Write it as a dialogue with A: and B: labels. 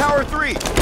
A: Tower 3!